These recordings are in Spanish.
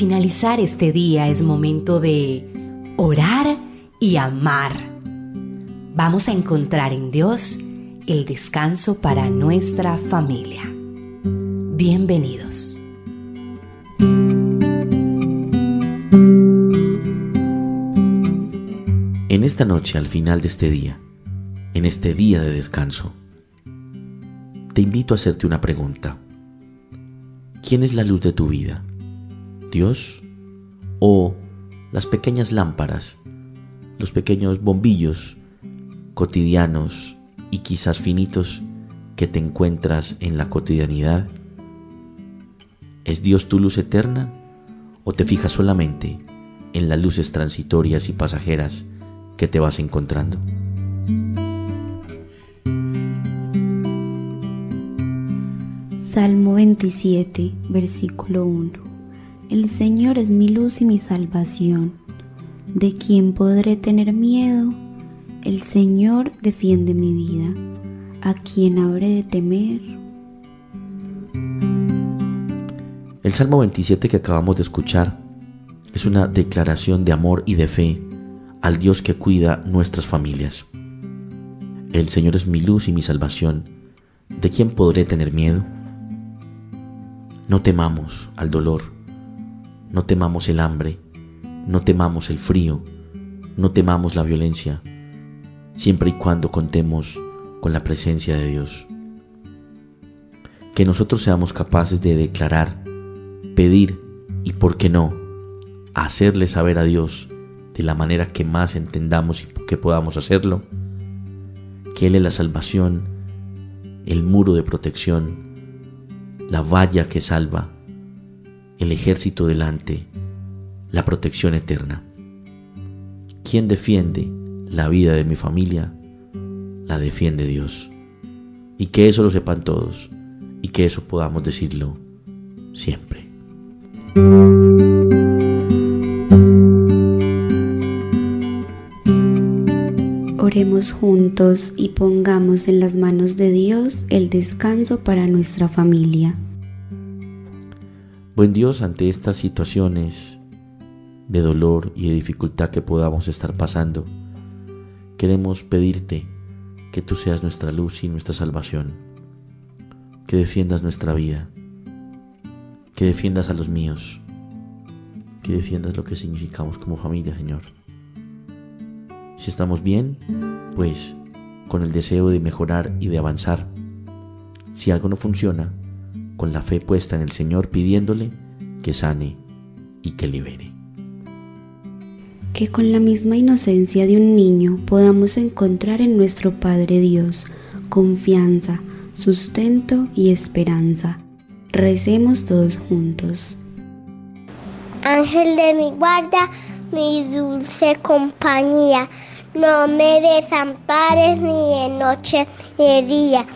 finalizar este día es momento de orar y amar. Vamos a encontrar en Dios el descanso para nuestra familia. Bienvenidos. En esta noche, al final de este día, en este día de descanso, te invito a hacerte una pregunta. ¿Quién es la luz de tu vida? ¿Dios? ¿O las pequeñas lámparas, los pequeños bombillos cotidianos y quizás finitos que te encuentras en la cotidianidad? ¿Es Dios tu luz eterna o te fijas solamente en las luces transitorias y pasajeras que te vas encontrando? Salmo 27, versículo 1. El Señor es mi luz y mi salvación. ¿De quién podré tener miedo? El Señor defiende mi vida. ¿A quién habré de temer? El Salmo 27 que acabamos de escuchar es una declaración de amor y de fe al Dios que cuida nuestras familias. El Señor es mi luz y mi salvación. ¿De quién podré tener miedo? No temamos al dolor, no temamos el hambre, no temamos el frío, no temamos la violencia, siempre y cuando contemos con la presencia de Dios. Que nosotros seamos capaces de declarar, pedir y, por qué no, hacerle saber a Dios de la manera que más entendamos y que podamos hacerlo, que Él es la salvación, el muro de protección, la valla que salva, el ejército delante, la protección eterna. ¿Quién defiende la vida de mi familia? La defiende Dios. Y que eso lo sepan todos y que eso podamos decirlo siempre. Oremos juntos y pongamos en las manos de Dios el descanso para nuestra familia. Buen Dios, ante estas situaciones de dolor y de dificultad que podamos estar pasando, queremos pedirte que tú seas nuestra luz y nuestra salvación, que defiendas nuestra vida, que defiendas a los míos, que defiendas lo que significamos como familia, Señor. Si estamos bien, pues con el deseo de mejorar y de avanzar. Si algo no funciona, con la fe puesta en el Señor pidiéndole que sane y que libere. Que con la misma inocencia de un niño podamos encontrar en nuestro Padre Dios confianza, sustento y esperanza. Recemos todos juntos. Ángel de mi guarda, mi dulce compañía no me desampares ni de noche ni de día,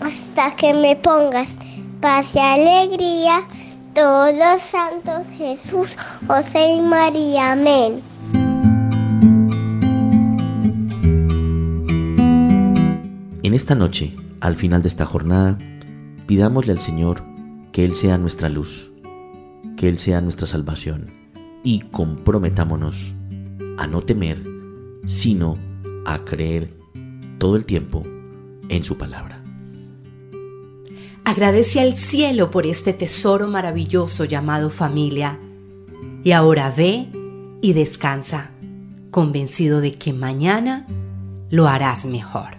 hasta que me pongas paz y alegría. Todos santos Jesús, José y María. Amén. En esta noche, al final de esta jornada, pidámosle al Señor que Él sea nuestra luz, que Él sea nuestra salvación y comprometámonos a no temer sino a creer todo el tiempo en su palabra. Agradece al cielo por este tesoro maravilloso llamado familia y ahora ve y descansa, convencido de que mañana lo harás mejor.